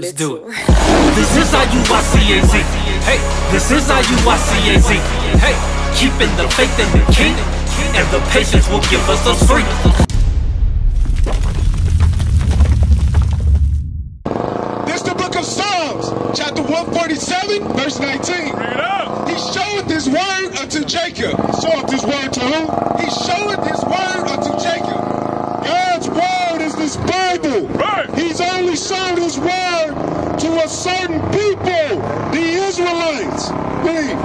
Let's do it. This is our UICAZ. Hey, this is our UICAZ. Hey, keeping the faith in the king, and the patience will give us the strength. This the book of Psalms, chapter 147, verse 19. Bring it up. He showed this word unto Jacob. He showeth his word to who? He showeth his word unto Jacob. God's word is this Bible. Right. He's only shown his word to a certain people, the Israelites. Read.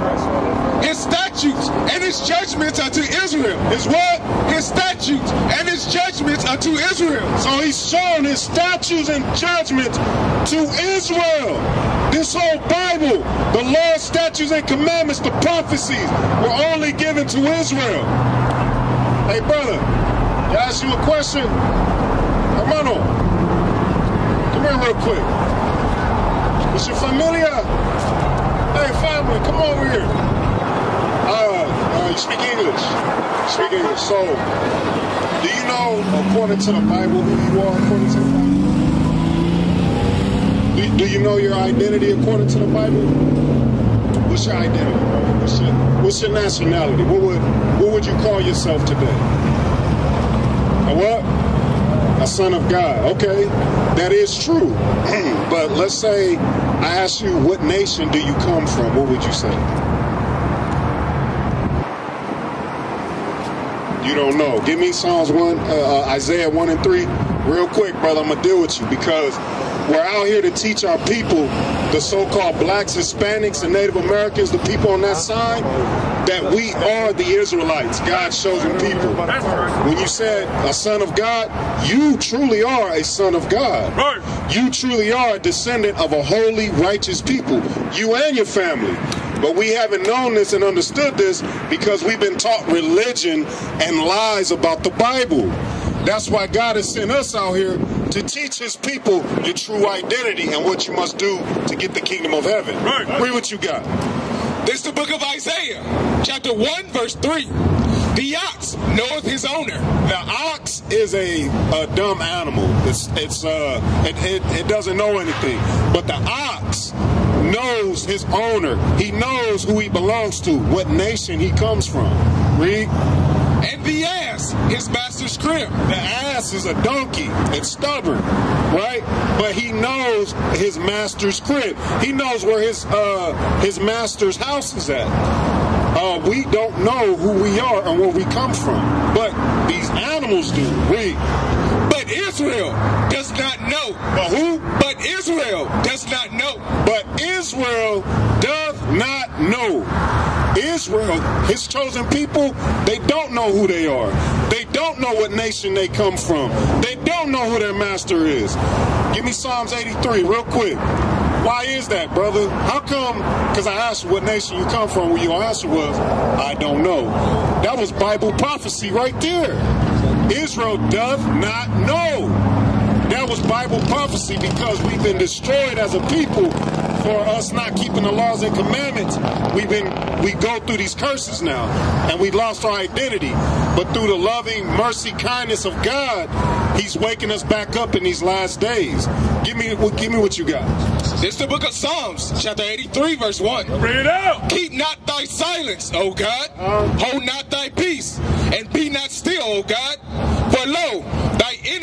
His statutes and his judgments unto Israel. His what? His statutes and his judgments unto Israel. So he's shown his statutes and judgments to Israel. This whole Bible, the law, statutes, and commandments, the prophecies were only given to Israel. Hey, brother, I ask you a question? Hermano, come here real quick. Is your familia? Hey, family, come over here. Uh, uh, you speak English. You speak English. So, do you know, according to the Bible, who you are according to the Bible? Do, do you know your identity according to the Bible? What's your identity? brother? What's your, what's your nationality? What would what would you call yourself today? A what? A son of God. Okay, that is true. but let's say I ask you, what nation do you come from? What would you say? You don't know. Give me Psalms 1, uh, uh, Isaiah 1 and 3. Real quick, brother, I'm going to deal with you because we're out here to teach our people, the so called blacks, Hispanics, and Native Americans, the people on that side, that we are the Israelites, God's chosen people. When you said a son of God, you truly are a son of God. You truly are a descendant of a holy, righteous people, you and your family. But we haven't known this and understood this because we've been taught religion and lies about the Bible. That's why God has sent us out here to teach his people your true identity and what you must do to get the kingdom of heaven. Right. Read what you got. This is the book of Isaiah, chapter 1, verse 3. The ox knoweth his owner. The ox is a, a dumb animal. It's it's uh it, it, it doesn't know anything. But the ox knows his owner. He knows who he belongs to, what nation he comes from. Read. And the ass his master's crib. The ass is a donkey. It's stubborn, right? But he knows his master's crib. He knows where his uh his master's house is at. Uh, we don't know who we are and where we come from, but these animals do. We. But Israel does not know. But who? But Israel does not know. But Israel doth not know. Israel, his chosen people, they don't know who they are. They don't know what nation they come from. They don't know who their master is. Give me Psalms 83 real quick. Why is that, brother? How come? Because I asked what nation you come from, where your answer was, I don't know. That was Bible prophecy right there. Israel doth not know. That was Bible prophecy because we've been destroyed as a people for us not keeping the laws and commandments. We've been we go through these curses now and we lost our identity. But through the loving mercy kindness of God, He's waking us back up in these last days. Give me give me what you got. It's the book of Psalms, chapter 83, verse 1. Bring it out. Keep not thy silence, O God. Uh-huh. Hold not thy peace, and be not still, O God. For lo, thy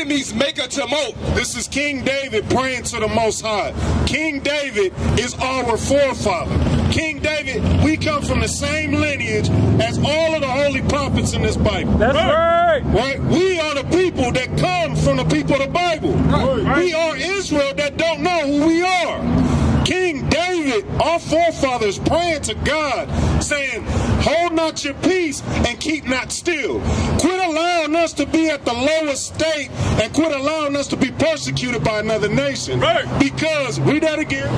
enemies make a tumult. This is King David praying to the Most High. King David is our forefather. King David, we come from the same lineage as all of the holy prophets in this Bible. That's right. Right? We are the people that come from the people of the Bible. Right. We are Israel that don't know who we are. King David, our forefathers, praying to God, saying, Hold not your peace and keep not still. Quit allowing us to be at the lowest state and quit allowing us to be persecuted by another nation. Right. Because, read that again.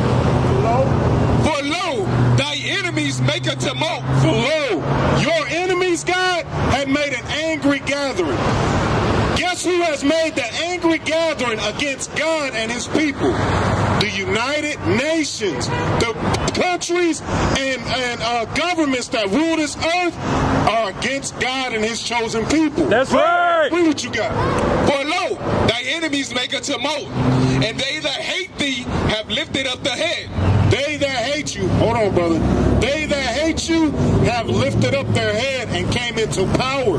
For lo, thy enemies make a tumult. For lo, your enemies, God, have made an angry gathering. Guess who has made the angry against God and his people. The United Nations, the countries and, and uh, governments that rule this earth are against God and his chosen people. That's right. Read what you got. For lo, thy enemies make a tumult, and they that hate thee have lifted up the head. They that hate you, hold on, brother. They that hate you have lifted up their head and came into power.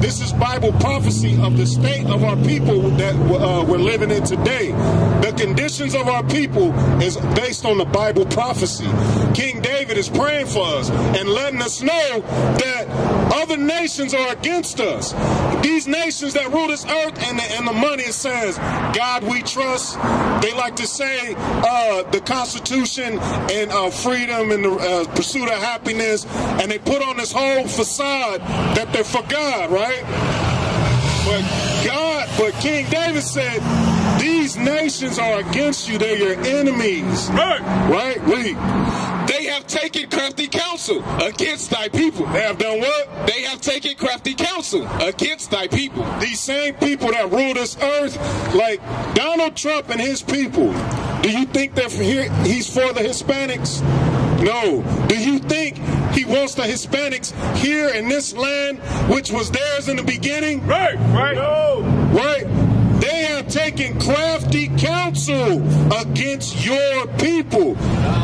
This is Bible prophecy of the state of our people that uh, we're living in today. The conditions of our people is based on the Bible prophecy. King David is praying for us and letting us know that other nations are against us. These nations that rule this earth and the, and the money says, God we trust. They like to say uh, the Constitution and uh, freedom and the uh, pursuit of happiness, and they put on this whole facade that they're for God, right? But God, but King David said, these nations are against you. They're your enemies. Right. Right? Read. They have taken crafty counsel against thy people. They have done what? They have taken crafty counsel against thy people. These same people that rule this earth, like Donald Trump and his people, do you think that he's for the Hispanics? No. Do you think he wants the Hispanics here in this land, which was theirs in the beginning? Right, right. No. Right? They have taken crafty counsel against your people.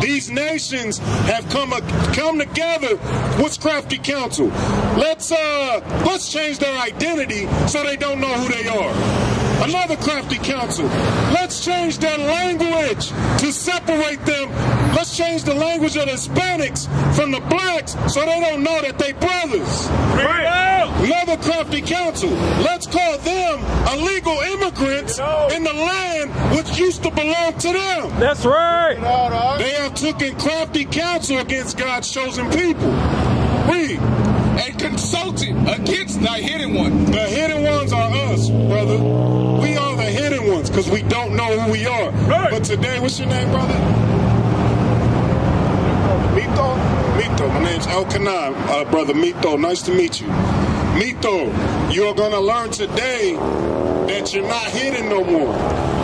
These nations have come come together. What's crafty counsel? Let's uh let's change their identity so they don't know who they are. Another crafty counsel. Let's change their language to separate them. Let's change the language of the Hispanics from the blacks so they don't know that they brothers. Another crafty counsel. Let's call them illegal immigrants in the land which used to belong to them. That's right. They have taken crafty counsel against God's chosen people. Read. And consulted against thy hidden one. The hidden ones are us, brother. We are the hidden ones because we don't know who we are. Right. But today, what's your name, brother? Mito? Mito. My name's El Kanan, uh, brother Mito. Nice to meet you. Mito, you're going to learn today that you're not hidden no more.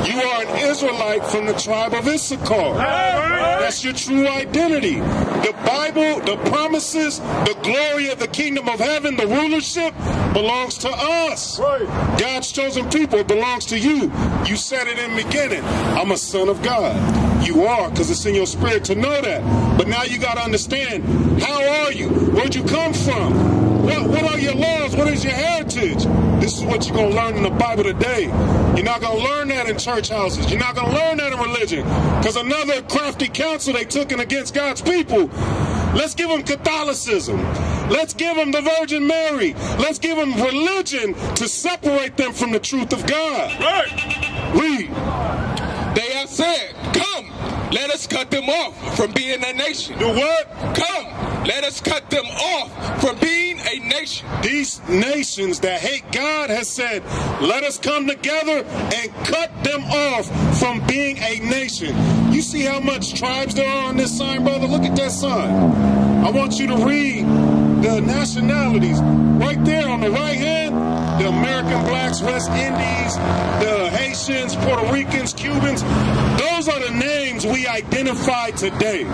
You are an Israelite from the tribe of Issachar. That's your true identity. The Bible, the promises, the glory of the kingdom of heaven, the rulership belongs to us. God's chosen people belongs to you. You said it in the beginning. I'm a son of God. You are, because it's in your spirit to know that. But now you got to understand, how are you? Where'd you come from? What, what are your laws? What is your heritage? This is what you're going to learn in the Bible today. You're not going to learn that in church houses. You're not going to learn that in religion. Because another crafty counsel they took in against God's people. Let's give them Catholicism. Let's give them the Virgin Mary. Let's give them religion to separate them from the truth of God. Right. Read. They have said, let us cut them off from being a nation. Do what? Come, let us cut them off from being a nation. These nations that hate God has said, let us come together and cut them off from being a nation. You see how much tribes there are on this sign, brother? Look at that sign. I want you to read the nationalities right there on the right hand. The American blacks, West Indies, the Haitians, Puerto Ricans, Cubans. Those are the names we identify today.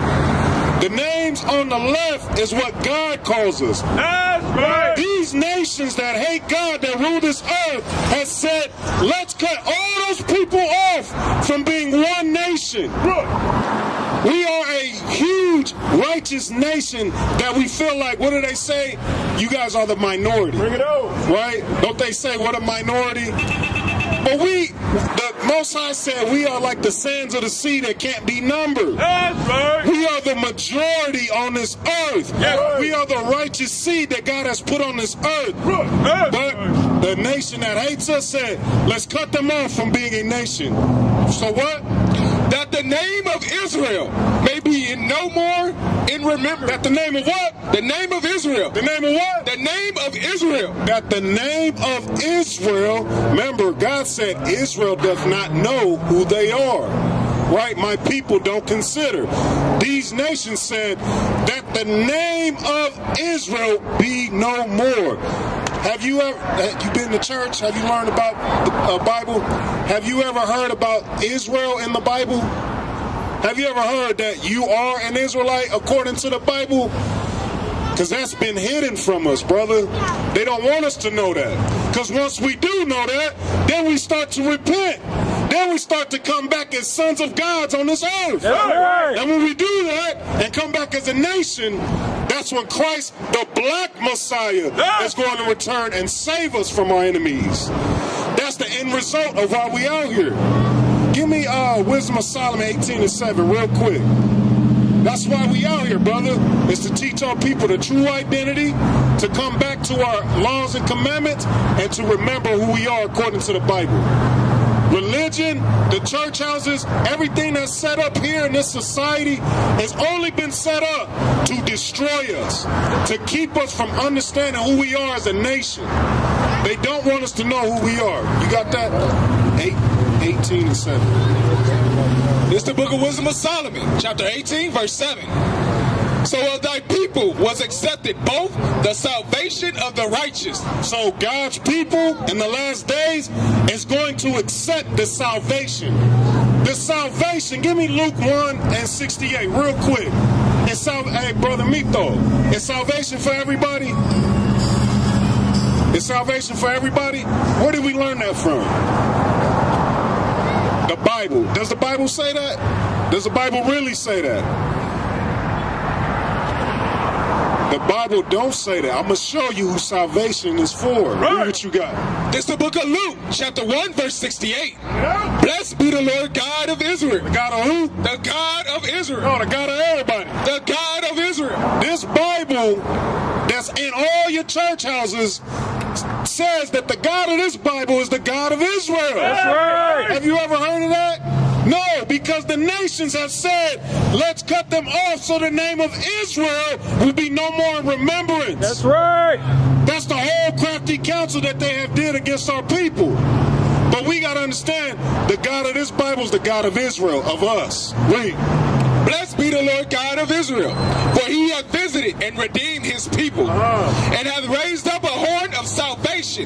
The names on the left is what God calls us. That's right. These nations that hate God, that rule this earth, has said, let's cut all those people off from being one nation. We are a huge righteous nation that we feel like, what do they say? You guys are the minority. Bring it on. Right? Don't they say what a minority? But we, High said, we are like the sands of the sea that can't be numbered. Right. We are the majority on this earth. Yes. We are the righteous seed that God has put on this earth. But the nation that hates us said, let's cut them off from being a nation. So what? That the name of Israel may be in no more in remembrance. That the name of what? The name of Israel. The name of what? The name of Israel. That the name of Israel, remember, God said Israel does not know who they are. Right? My people don't consider. These nations said that the name of Israel be no more. Have you ever have you been to church? Have you learned about the uh, Bible? Have you ever heard about Israel in the Bible? Have you ever heard that you are an Israelite according to the Bible? Because that's been hidden from us, brother. They don't want us to know that. Because once we do know that, then we start to repent. Then we start to come back as sons of gods on this earth. right. And when we do that and come back as a nation, that's when Christ, the black Messiah, is going to return and save us from our enemies. That's the end result of why we out here. Give me uh, Wisdom of Solomon 18 and 7 real quick. That's why we out here, brother, is to teach our people the true identity, to come back to our laws and commandments, and to remember who we are according to the Bible. Religion, the church houses, everything that's set up here in this society has only been set up to destroy us, to keep us from understanding who we are as a nation. They don't want us to know who we are. You got that? Eight, 18 and 7. It's the book of Wisdom of Solomon, chapter 18, verse 7. So of thy people was accepted both the salvation of the righteous. So God's people in the last days is going to accept the salvation. The salvation, give me Luke 1 and 68 real quick. Is sal- hey, brother Mito, is salvation for everybody? Is salvation for everybody? Where did we learn that from? The Bible. Does the Bible say that? Does the Bible really say that? The Bible don't say that. I'm gonna show you who salvation is for. Read what you got. This is the book of Luke, chapter 1, verse 68. Blessed be the Lord God of Israel. The God of who? The God of Israel. Oh, the God of everybody. The God of Israel. This Bible that's in all your church houses says that the God of this Bible is the God of Israel. That's right. Have you ever heard of that? No, because the nations have said, let's cut them off so the name of Israel will be no more in remembrance. That's right. That's the whole crafty counsel that they have did against our people. But we got to understand the God of this Bible is the God of Israel, of us. Read. Blessed be the Lord God of Israel, for he hath visited and redeemed his people, uh-huh. and hath raised up a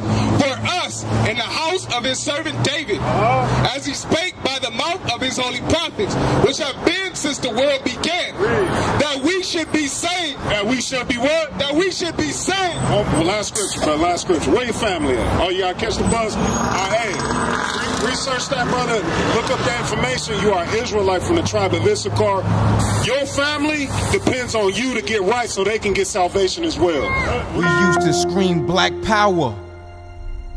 salvation for us in the house of his servant David, uh-huh. as he spake by the mouth of his holy prophets, which have been since the world began, that we should be saved, That we should be what? that we should be saved. Oh, well, last scripture, bro. Last scripture. Where your family at? Oh, you gotta catch the bus? Hey, re- research that, brother. Look up that information. You are Israelite from the tribe of Issachar. Your family depends on you to get right so they can get salvation as well. We used to scream black power